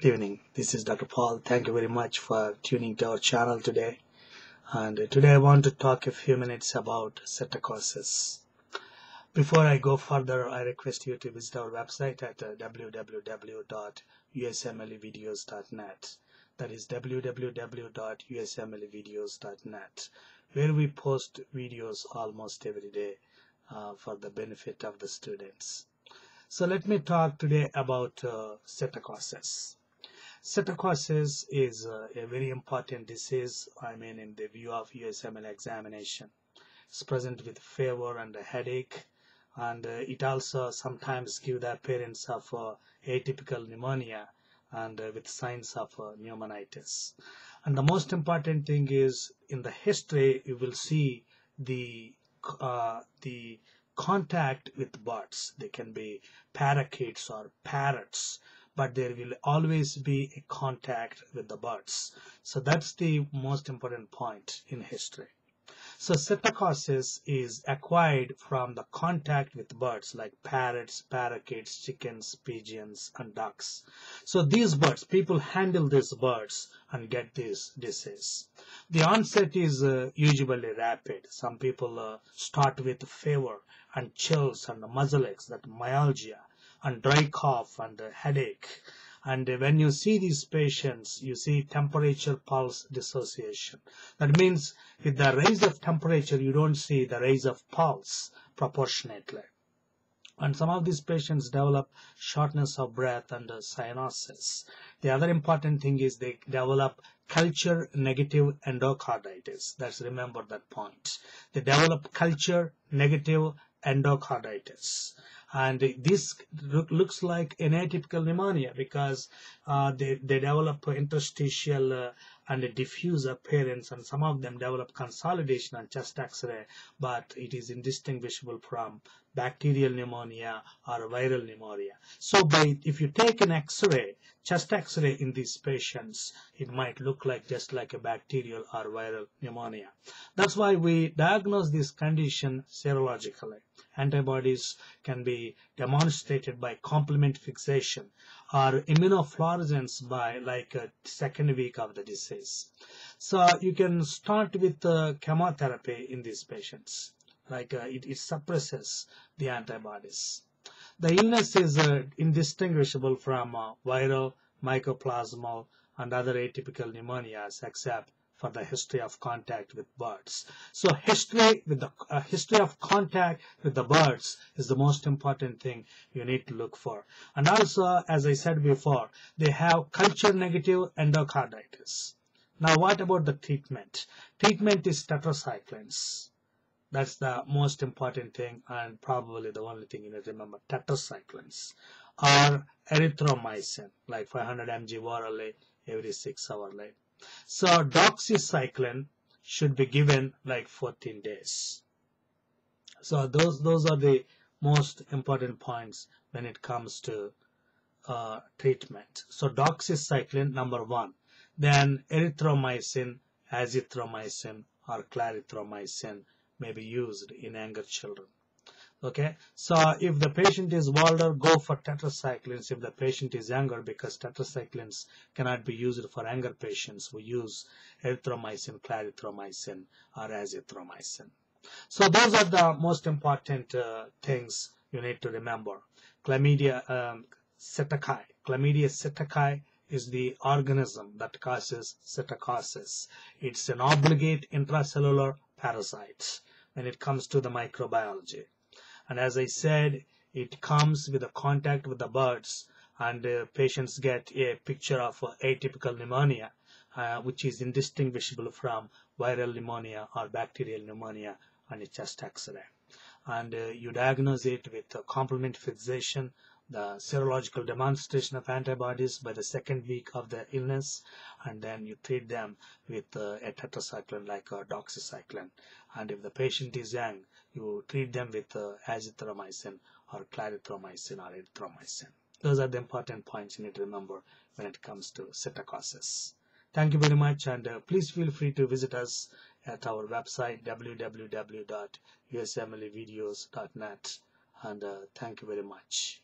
Good evening. This is Dr. Paul. Thank you very much for tuning to our channel today. And today I want to talk a few minutes about psittacosis. Before I go further, I request you to visit our website at uh, www.usmlevideos.net. That is www.usmlevideos.net, where we post videos almost every day uh, for the benefit of the students. So let me talk today about uh, psittacosis. Psittacosis is a very important disease, I mean in the view of USML examination. It's present with fever and a headache and uh, it also sometimes give the appearance of uh, atypical pneumonia and uh, with signs of uh, pneumonitis. And the most important thing is in the history you will see the uh, the contact with birds. They can be parakeets or parrots, but there will always be a contact with the birds. So that's the most important point in history. So psittacosis is acquired from the contact with birds like parrots, parakeets, chickens, pigeons, and ducks. So these birds, people handle these birds and get this disease. The onset is uh, usually rapid. Some people uh, start with fever and chills and muscle aches, that myalgia, and dry cough and headache. And when you see these patients, you see temperature pulse dissociation. That means with the rise of temperature, you don't see the rise of pulse proportionately. And some of these patients develop shortness of breath and cyanosis. The other important thing is they develop culture negative endocarditis. That's remember that point. They develop culture negative endocarditis and this looks like an atypical pneumonia because uh, they, they develop interstitial uh, and diffuse appearance and some of them develop consolidation on chest x-ray. But it is indistinguishable from bacterial pneumonia or viral pneumonia. So by if you take an x-ray chest x-ray in these patients it might look like just like a bacterial or viral pneumonia. That's why we diagnose this condition serologically. Antibodies can be demonstrated by complement fixation or immunofluorescence by like a second week of the disease. So you can start with uh, chemotherapy in these patients. Like uh, it, it, suppresses the antibodies. The illness is uh, indistinguishable from uh, viral, mycoplasmal, and other atypical pneumonias except for the history of contact with birds. So history with the uh, history of contact with the birds is the most important thing you need to look for. And also, as I said before, they have culture negative endocarditis. Now, what about the treatment? Treatment is tetracyclines. That's the most important thing and probably the only thing you need to remember. Tetracyclines or erythromycin, like 500 mg orally every six hour hourly. So doxycycline should be given like 14 days. So those those are the most important points when it comes to uh, treatment. So doxycycline number one, then erythromycin, azithromycin, or clarithromycin may be used in younger children okay? So if the patient is older go for tetracyclines. If the patient is younger because tetracyclines cannot be used for younger patients we use erythromycin clarithromycin or azithromycin. So those are the most important uh, things you need to remember. Chlamydia um, chlamydia psittaci is the organism that causes psittacosis it's an obligate intracellular parasite when it comes to the microbiology and as I said it comes with a contact with the birds and uh, patients get a picture of uh, atypical pneumonia uh, which is indistinguishable from viral pneumonia or bacterial pneumonia on a chest x-ray. And uh, you diagnose it with complement fixation the serological demonstration of antibodies by the second week of the illness and then you treat them with uh, a tetracycline like a doxycycline. And if the patient is young you treat them with uh, azithromycin or clarithromycin or erythromycin. Those are the important points you need to remember when it comes to psittacosis thank you very much and uh, please feel free to visit us at our website www.usmlevideos.net and uh, thank you very much